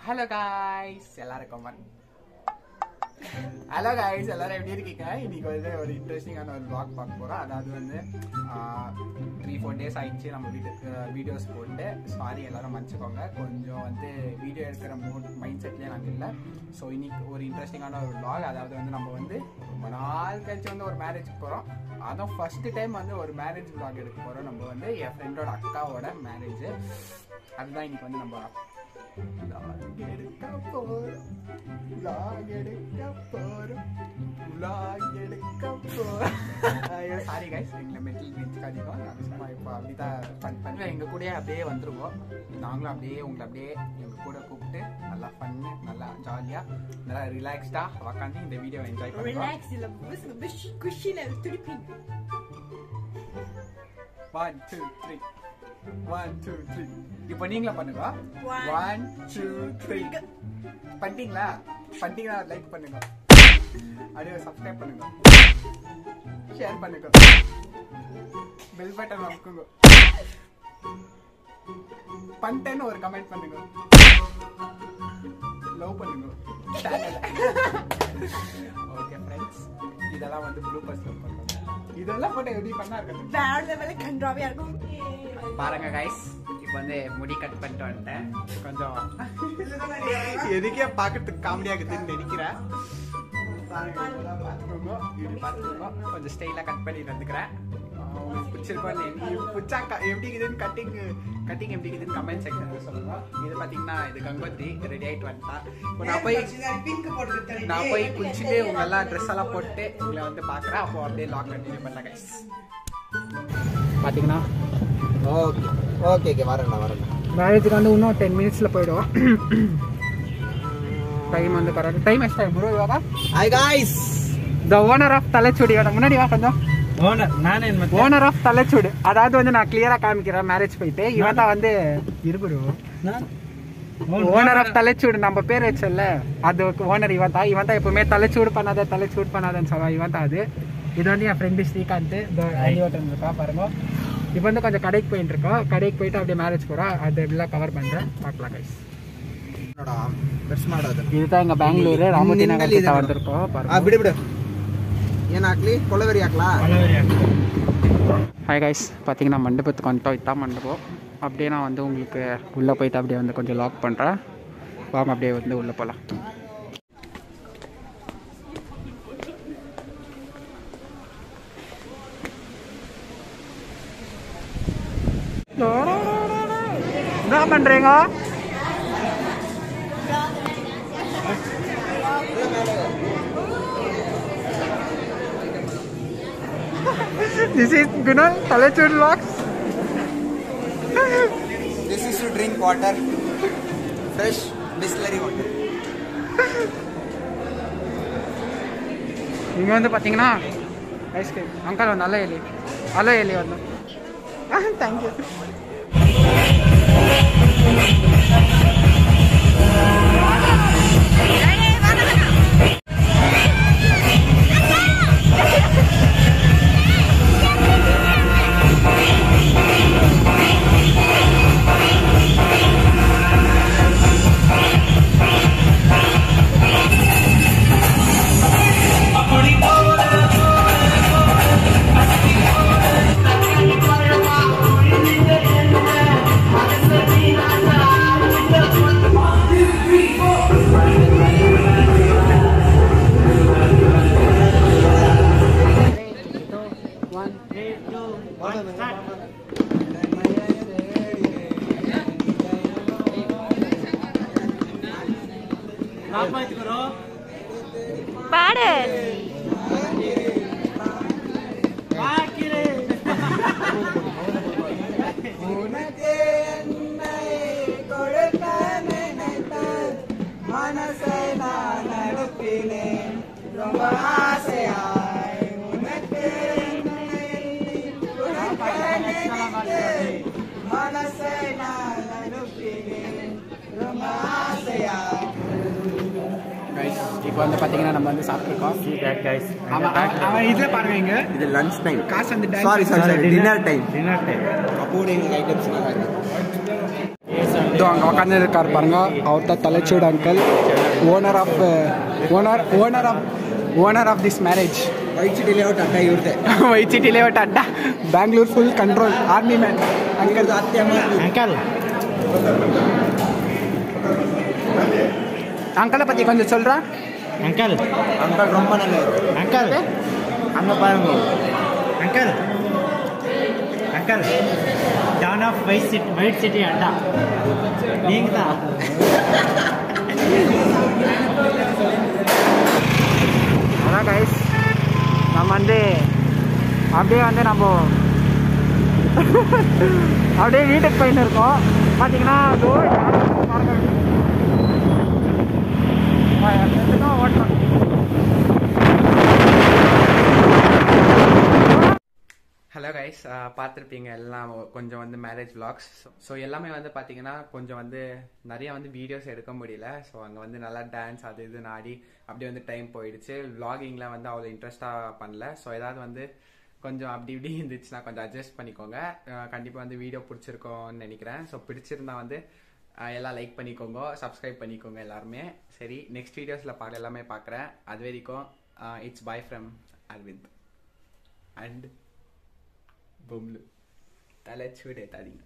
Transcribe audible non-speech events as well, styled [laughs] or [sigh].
Hello guys எல்லாருக்கும் வணக்கம் hello guys எல்லாரும் எப்படி இருக்கீங்க? இன்னைக்கு வந்து ஒரு இன்ட்ரெஸ்டிங்கான ஒரு பிளாக் பார்க்க போறோம். அதாவது வந்து த்ரீ ஃபோர் டேஸ் ஆயிடுச்சு நம்ம வீட்டுக்கு வீடியோஸ் போட்டு. சாரி எல்லாரும் மன்னிச்சுக்கோங்க. கொஞ்சம் வந்து வீடியோ எடுக்கிற மூட் மைண்ட் செட்லேயே நாங்கள் இல்லை. ஸோ இன்னைக்கு ஒரு இன்ட்ரெஸ்டிங்கான ஒரு பிளாக் அதாவது வந்து நம்ம வந்து ரொம்ப நாள் கழிச்சு வந்து ஒரு மேரேஜுக்கு போகிறோம் அதுவும் ஃபர்ஸ்ட் டைம் வந்து ஒரு மேரேஜ் பிளாக் எடுக்க போகிறோம் நம்ம வந்து என் ஃப்ரெண்டோட அக்காவோட மேரேஜ் அதுதான் இன்னைக்கு வந்து நம்ம எடுக்க போ எடுக்க போறோம். எடுக்க போறோம். சாரி கைஸ் எங்களை மெட்டல் நினச்சிக்காதீங்க நாங்கள் சும்மா இப்போ அப்படிதான் ஃபன் பண்ணுவேன் எங்கள் கூடயே அப்படியே வந்துருவோம் நாங்களும் அப்படியே உங்களை அப்படியே எங்கள் கூட கூப்பிட்டு நல்லா ஃபன்னு நல்லா ஜாலியாக நல்லா ரிலாக்ஸ்டாக உக்காந்து இந்த வீடியோ என்ஜாய் பண்ணுவோம். ரிலாக்ஸ் இல்ல குஷில துடிப்பீங்க. One two three one two three இப்போ நீங்களே பண்ணுங்க. ஒன் டூ த்ரீ பண்ணிட்டீங்களா பண்ணிட்டீங்களா லைக் பண்ணுங்க. அப்படியே சப்ஸ்கிரைப் பண்ணுங்க. ஷேர் பண்ணுங்க. பெல் பட்டன் அமுக்குங்க பண்ணிட்டேன்னு ஒரு கமெண்ட் பண்ணுங்க. லவ் பண்ணுங்க. ஓகே ஃப்ரெண்ட்ஸ் இதெல்லாம் வந்து ப்ளூ பஸ்ல பண்ணுங்க இதெல்லாம் போட்டு எப்படி பண்ணா இருக்கட்டும் வேற லெவல்ல கன்றாவியா இருக்கும். பாருங்க கைஸ் இப்போ வந்து முடி கட் பண்ணிட்டு வந்துட்டேன். கொஞ்சம் எதுக்கே பார்க்கறதுக்கு காமெடியா இருக்குதுன்னு நினைக்கிறேன் பார்த்துக்கோங்க. இப்படி பார்த்துக்கோங்க. கொஞ்சம் ஸ்டைலா கட் பண்ணி வந்துக்கிறேன் உங்களுக்கு பிடிச்சிருக்கோம் பிடிச்சா எப்படி இருக்குதுன்னு கட்டிங் கட்டிங் எப்படி இருக்குதுன்னு கமெண்ட் செக்ஷன்ல சொல்லுங்க. இது பாத்தீங்கன்னா இது கங்கோத்தி ரெடி ஆயிட்டு வந்துட்டா. இப்போ நான் போய் நான் போய் குளிச்சுட்டு உங்க எல்லாம் ட்ரெஸ் எல்லாம் போட்டு உங்களை வந்து பாக்குறேன். அப்போ அப்படியே லாக் கண்டினியூ பண்ணலாம் கைஸ் பாத்தீங்கன்னா ஓகே ஓகே ஓகே வரேண்ணா வரேண்ணா மேரேஜுக்கு வந்து இன்னும் டென் மினிட்ஸில் போயிடும் டைம் வந்து correct time எஸ்ட் time bro hi guys the owner of தலைச்சூடி இவட முன்னாடி வா கொஞ்சம். ஓனர் நானே ஓனர் ஆஃப் தலைச்சூடு அதாவது வந்து நான் கிளியரா காமிக்கிறேன் மேரேஜ் போயிட்டு. இவன் தான் வந்து இரு ஓனர் ஆஃப் தலைச்சூடு நம்ம பேர் வச்சல அது ஓனர் இவன் தான். இவன் தான் எப்பவுமே தலைச்சூடு பண்ணாத தலைச்சூடு பண்ணாதன்னு சொல்லுவான் இவன் தான் அது. இது வந்து என் ஃப்ரெண்டு ஸ்ரீகாந்த் இந்த அடியோட்டம் இருக்கா பாருங்க. இப்போ வந்து கொஞ்சம் கடைக்கு போயிட்டு இருக்கோம். கடைக்கு போயிட்டு அப்படியே மேரேஜ் போகிறோம் அது எப்படிலாம் கவர் பண்ணுறேன் பார்க்கலாம் கைஸ் இதுதான் எங்கள் பெங்களூரு. ராமோஜி நகர் கிட்ட வந்திருக்கோம். விடு விடு. ஏன் ஆக்லி கொலவெறி ஆக்லா ஹாய் கைஸ் பார்த்தீங்கன்னா மண்டபத்துக்கு வந்துட்டோம். இதான் மண்டபம். அப்படியே நான் வந்து உங்களுக்கு உள்ளே போயிட்டு அப்படியே வந்து கொஞ்சம் லாக் பண்ணுறேன் வாங்க அப்படியே வந்து உள்ளே போகலாம் என்ன பண்றீங்க This is Gunal Talachur Locks. This is to drink water. Fresh distillery water. இங்கே வந்து பார்த்தீங்கன்னா ஐஸ்கிரீம் அங்கால் வந்து அலை எலி அலை எலி வந்து [laughs] Thank you. மனசை நான் அனுப்பினேன் ரொம்ப இப்போ வந்து பார்த்தீங்கன்னா நம்ம வந்து சாப்பிட்ருக்கோம் ஆமாம் அவன் இதில் பாருங்க இங்க இது லஞ்ச் டைம் காசு வந்து sorry sorry sorry dinner time dinner time அப்போ எங்களுக்கு ஐட்டம்ஸ் நல்லா இருக்கு [laughs] இதோ அங்கே உட்காந்து இருக்கார் பாருங்க அவர் தான் தலைச்சூடு uncle owner of owner owner of owner of this marriage white city layout ಅಡ್ಡ ಇವ್ರದೆ ವೈಟ್ ಸಿಟಿ ಲೇಔಟ್ ಅಡ್ಡ Bangalore full control army man uncle ಅತ್ತೆ ಅಂಕಲ್ அங்கிளை பற்றி கொஞ்சம் சொல்கிறா அங்கிள் அங்கிள் ரொம்ப நல்லது. அங்கிள் அங்கே பாருங்க. Uncle uncle don of white city white city அண்டா. நீங்கள் தான் அதான் கைஸ் நம்ம வந்து அப்படியே வந்து நம்ம அப்படியே வீட்டுக்கு போயின்னு இருக்கோம். பார்த்தீங்கன்னா அதோ ஹலோ கைஸ் பார்த்துருப்பீங்க. எல்லாம் கொஞ்சம் வந்து மேரேஜ் விளாக்ஸ் ஸோ எல்லாமே வந்து பார்த்தீங்கன்னா கொஞ்சம் வந்து நிறைய வந்து வீடியோஸ் எடுக்க முடியல. ஸோ அங்கே வந்து நல்லா டான்ஸ் அது இதுன்னு ஆடி அப்படியே வந்து டைம் போயிடுச்சு. விளாகிங்லாம் வந்து அவ்வளோ இன்ட்ரெஸ்டாக பண்ணல. ஸோ ஏதாவது வந்து கொஞ்சம் அப்படி இப்படி இருந்துச்சுன்னா கொஞ்சம் அட்ஜஸ்ட் பண்ணிக்கோங்க. கண்டிப்பாக வந்து வீடியோ பிடிச்சிருக்கோன்னு நினைக்கிறேன். ஸோ பிடிச்சிருந்தா வந்து எல்லாம் லைக் பண்ணிக்கோங்க. சப்ஸ்கிரைப் பண்ணிக்கோங்க எல்லாருமே. சரி நெக்ஸ்ட் வீடியோஸில் பார்க்க எல்லாமே பார்க்குறேன் அது வரைக்கும் it's bye from Aravind and பொம்லு தலை சூடே தாதீங்க